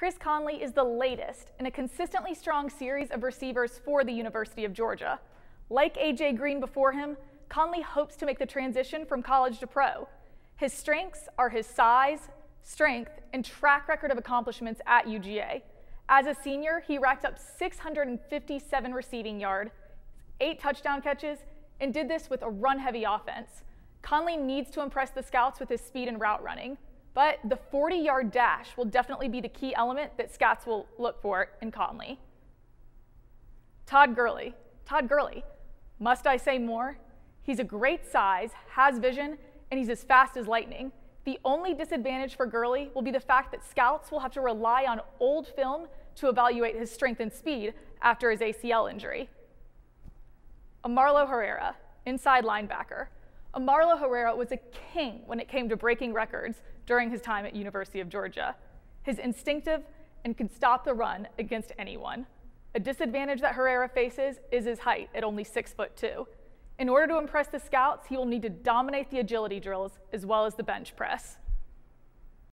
Chris Conley is the latest in a consistently strong series of receivers for the University of Georgia. Like A.J. Green before him, Conley hopes to make the transition from college to pro. His strengths are his size, strength, and track record of accomplishments at UGA. As a senior, he racked up 657 receiving yards, eight touchdown catches, and did this with a run-heavy offense. Conley needs to impress the scouts with his speed and route running. But the 40 yard dash will definitely be the key element that scouts will look for in Conley. Todd Gurley. Todd Gurley. Must I say more? He's a great size, has vision, and he's as fast as lightning. The only disadvantage for Gurley will be the fact that scouts will have to rely on old film to evaluate his strength and speed after his ACL injury. Amarlo Herrera, inside linebacker. Amarlo Herrera was a king when it came to breaking records during his time at University of Georgia. His instinctive and could stop the run against anyone. A disadvantage that Herrera faces is his height at only six foot two. In order to impress the scouts, he will need to dominate the agility drills as well as the bench press.